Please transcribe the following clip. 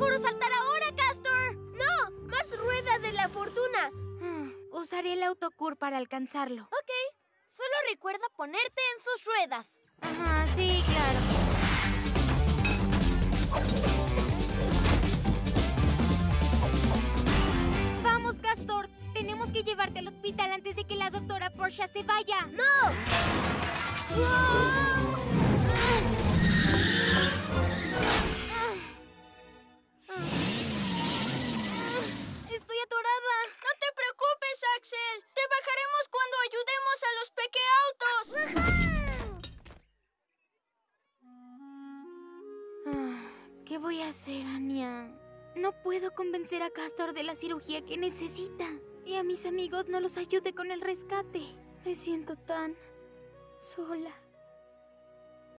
seguro saltar ahora, Castor! ¡No! ¡Más rueda de la fortuna! Usaré el autocur para alcanzarlo. Ok, solo recuerda ponerte en sus ruedas. Ajá, sí, claro. Vamos, Castor. Tenemos que llevarte al hospital antes de que la doctora Porsche se vaya. ¡No! Estoy los pequeautos. Ah, ¿Qué voy a hacer, Anya? No puedo convencer a Castor de la cirugía que necesita. Y a mis amigos no los ayude con el rescate. Me siento tan sola.